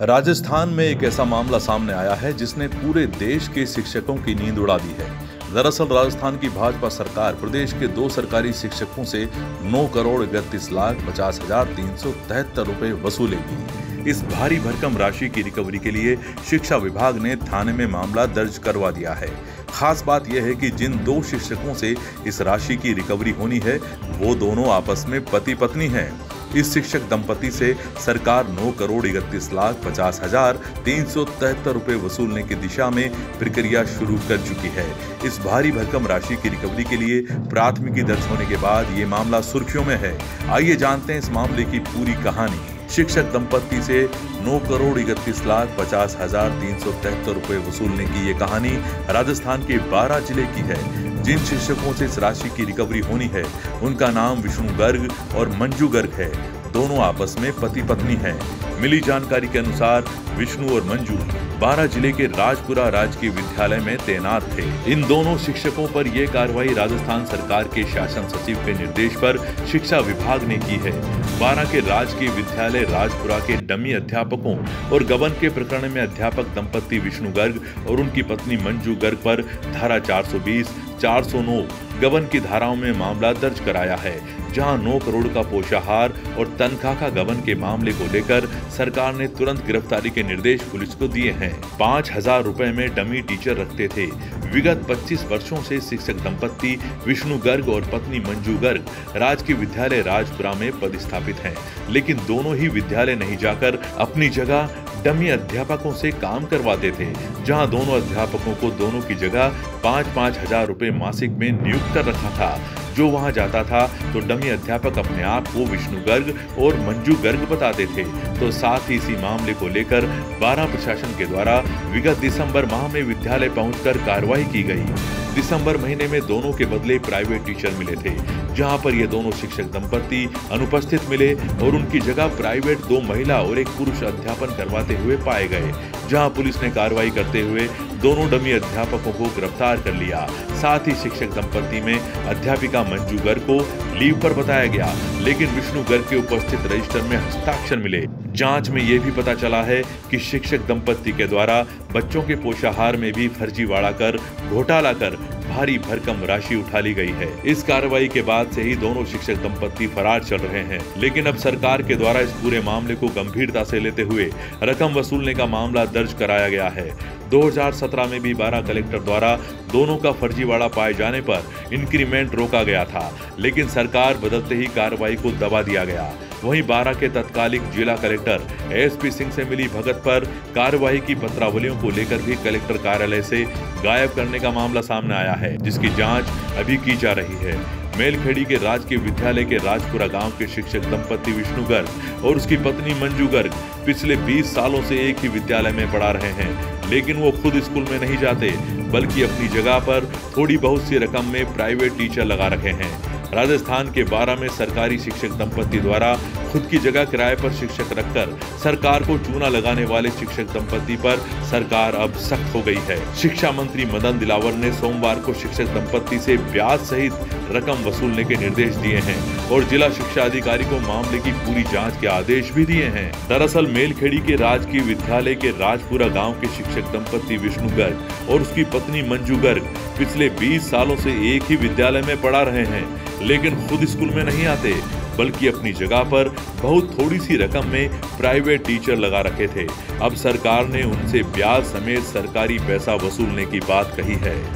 राजस्थान में एक ऐसा मामला सामने आया है जिसने पूरे देश के शिक्षकों की नींद उड़ा दी है। दरअसल राजस्थान की भाजपा सरकार प्रदेश के दो सरकारी शिक्षकों से 9 करोड़ इकतीस लाख पचास हज़ार तीन सौ तिहत्तर रुपए वसूलेगी इस भारी भरकम राशि की रिकवरी के लिए शिक्षा विभाग ने थाने में मामला दर्ज करवा दिया है। खास बात यह है कि जिन दो शिक्षकों से इस राशि की रिकवरी होनी है, वो दोनों आपस में पति पत्नी हैं। इस शिक्षक दंपति से सरकार 9 करोड़ इकतीस लाख पचास हज़ार तीन सौ तिहत्तर रुपए वसूलने की दिशा में प्रक्रिया शुरू कर चुकी है। इस भारी भरकम राशि की रिकवरी के लिए प्राथमिकी दर्ज होने के बाद ये मामला सुर्खियों में है। आइए जानते हैं इस मामले की पूरी कहानी। शिक्षक दंपति से 9 करोड़ इकतीस लाख पचास हज़ार तीन सौ तिहत्तर रुपए वसूलने की ये कहानी राजस्थान के 12 ज़िले की है। जिन शिक्षकों से इस राशि की रिकवरी होनी है, उनका नाम विष्णु गर्ग और मंजू गर्ग है। दोनों आपस में पति पत्नी हैं। मिली जानकारी के अनुसार विष्णु और मंजू बारह ज़िले के राजपुरा राजकीय विद्यालय में तैनात थे। इन दोनों शिक्षकों पर यह कार्रवाई राजस्थान सरकार के शासन सचिव के निर्देश पर शिक्षा विभाग ने की है। बारह के राजकीय विद्यालय राजपुरा के डमी अध्यापकों और गबन के प्रकरण में अध्यापक दंपति विष्णु गर्ग और उनकी पत्नी मंजू गर्ग पर धारा 420, 409 गबन की धाराओं में मामला दर्ज कराया है, जहाँ 9 करोड़ का पोषाहार और तनख्वाह का गबन के मामले को लेकर सरकार ने तुरंत गिरफ्तारी के निर्देश पुलिस को दिए हैं। पाँच हज़ार रूपए में डमी टीचर रखते थे। विगत 25 वर्षों से शिक्षक दंपत्ति विष्णु गर्ग और पत्नी मंजू गर्ग राजकीय विद्यालय राजपुरा में पदस्थापित हैं, लेकिन दोनों ही विद्यालय नहीं जाकर अपनी जगह डमी अध्यापकों से काम करवाते थे, जहाँ दोनों अध्यापकों को दोनों की जगह पाँच पाँच हज़ार रूपए मासिक में नियुक्त कर रखा था। जो वहाँ जाता था तो डमी अध्यापक अपने आप को विष्णु गर्ग और मंजू गर्ग बताते थे। तो साथ ही इसी मामले को लेकर बारह प्रशासन के द्वारा विगत दिसंबर माह में विद्यालय पहुंचकर कार्रवाई की गई। दिसंबर महीने में दोनों के बदले प्राइवेट टीचर मिले थे, जहाँ पर ये दोनों शिक्षक दंपति अनुपस्थित मिले और उनकी जगह प्राइवेट दो महिला और एक पुरुष अध्यापन करवाते हुए पाए गए, जहाँ पुलिस ने कार्रवाई करते हुए दोनों डमी अध्यापकों को गिरफ़्तार कर लिया। साथ ही शिक्षक दंपति में अध्यापिका मंजू गर्ग को लीव पर बताया गया, लेकिन विष्णु गर्ग के उपस्थित रजिस्टर में हस्ताक्षर मिले। जाँच में यह भी पता चला है कि शिक्षक दंपति के द्वारा बच्चों के पोषाहार में भी फर्जीवाड़ा कर, घोटाला कर भारी भरकम राशि उठा ली गई है। इस कार्रवाई के बाद से ही दोनों शिक्षक दंपत्ति फरार चल रहे हैं। लेकिन अब सरकार के द्वारा इस पूरे मामले को गंभीरता से लेते हुए रकम वसूलने का मामला दर्ज कराया गया है। 2017 में भी बारह कलेक्टर द्वारा दोनों का फर्जीवाड़ा पाए जाने पर इंक्रीमेंट रोका गया था। लेकिन सरकार बदलते ही कार्रवाई को दबा दिया गया। वहीं बारह के तत्कालिक जिला कलेक्टर एसपी सिंह से मिली भगत पर कार्रवाई की पत्रावलियों को लेकर भी कलेक्टर कार्यालय से गायब करने का मामला सामने आया है, जिसकी जाँच अभी की जा रही है। मेलखेड़ी के राजकीय विद्यालय के राजपुरा गाँव के शिक्षक दंपति विष्णु गर्ग और उसकी पत्नी मंजू गर्ग पिछले 20 सालों से एक ही विद्यालय में पढ़ा रहे हैं, लेकिन वो खुद स्कूल में नहीं जाते, बल्कि अपनी जगह पर थोड़ी बहुत सी रकम में प्राइवेट टीचर लगा रखे हैं। राजस्थान के बारह में सरकारी शिक्षक दंपति द्वारा खुद की जगह किराए पर शिक्षक रखकर सरकार को चूना लगाने वाले शिक्षक दंपति पर सरकार अब सख्त हो गई है। शिक्षा मंत्री मदन दिलावर ने सोमवार को शिक्षक दंपति से ब्याज सहित रकम वसूलने के निर्देश दिए हैं और जिला शिक्षा अधिकारी को मामले की पूरी जाँच के आदेश भी दिए हैं। दरअसल मेलखेड़ी के राजकीय विद्यालय के राजपुरा गाँव के शिक्षक दंपति विष्णु गर्ग और उसकी पत्नी मंजू गर्ग पिछले 20 सालों से एक ही विद्यालय में पढ़ा रहे हैं। लेकिन खुद स्कूल में नहीं आते, बल्कि अपनी जगह पर बहुत थोड़ी सी रकम में प्राइवेट टीचर लगा रखे थे। अब सरकार ने उनसे ब्याज समेत सरकारी पैसा वसूलने की बात कही है।